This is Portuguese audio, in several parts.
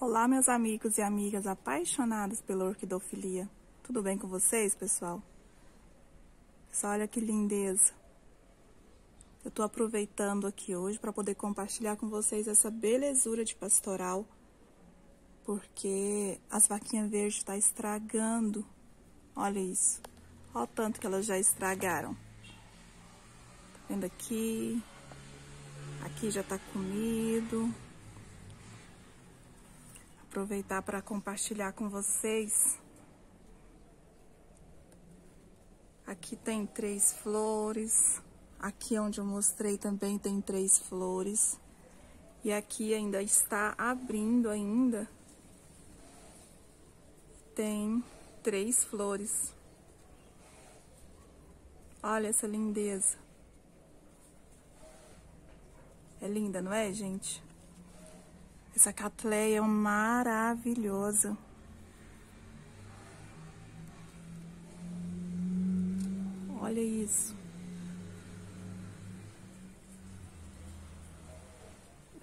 Olá, meus amigos e amigas apaixonados pela orquidofilia. Tudo bem com vocês, pessoal? Só olha que lindeza. Eu tô aproveitando aqui hoje para poder compartilhar com vocês essa belezura de pastoral, porque as vaquinhas verdes tá estragando. Olha isso. Olha o tanto que elas já estragaram. Tá vendo aqui? Aqui já tá comido aproveitar para compartilhar com vocês. Aqui tem três flores. Aqui onde eu mostrei também tem três flores. E aqui ainda está abrindo ainda. Tem três flores. Olha essa lindeza. É linda, não é, gente? Essa catleia é maravilhosa. Olha isso.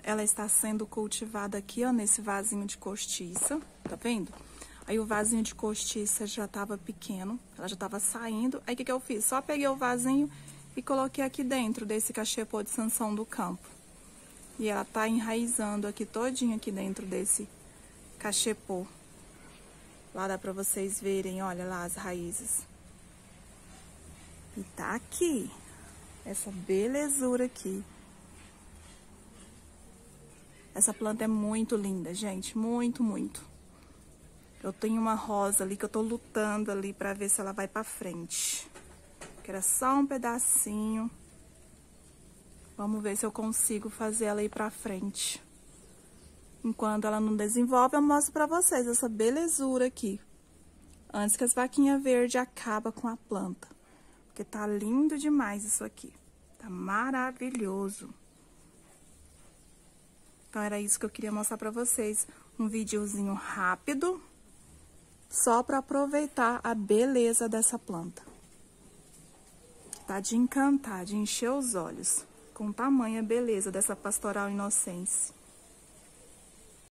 Ela está sendo cultivada aqui, ó, nesse vasinho de cortiça, tá vendo? Aí o vasinho de cortiça já tava pequeno, ela já tava saindo. Aí o que que eu fiz? Só peguei o vasinho e coloquei aqui dentro desse cachepô de sanção do campo. E ela tá enraizando aqui todinha aqui dentro desse cachepô. Lá dá pra vocês verem, olha lá as raízes. E tá aqui, essa belezura aqui. Essa planta é muito linda, gente, muito, muito. Eu tenho uma rosa ali que eu tô lutando ali pra ver se ela vai pra frente. Que era só um pedacinho. Vamos ver se eu consigo fazer ela ir pra frente. Enquanto ela não desenvolve, eu mostro pra vocês essa belezura aqui. Antes que as vaquinhas verdes acabam com a planta. Porque tá lindo demais isso aqui. Tá maravilhoso. Então, era isso que eu queria mostrar pra vocês. Um videozinho rápido. Só pra aproveitar a beleza dessa planta. Tá de encantar, de encher os olhos com tamanha beleza dessa pastoral inocência.